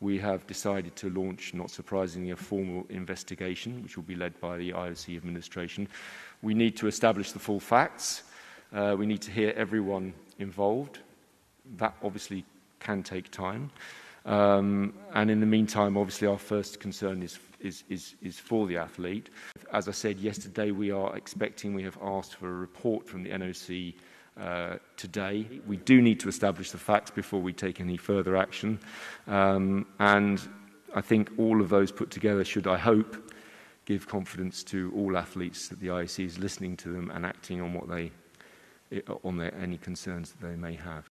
we have decided to launch, not surprisingly, a formal investigation, which will be led by the IOC administration. We need to establish the full facts. Uh, we need to hear everyone involved. That obviously can take time. Um, and in the meantime, obviously, our first concern is, is, is, is for the athlete. As I said yesterday, we are expecting, we have asked for a report from the NOC uh, today. We do need to establish the facts before we take any further action. Um, and I think all of those put together should, I hope, give confidence to all athletes that the IOC is listening to them and acting on what they on their, any concerns that they may have.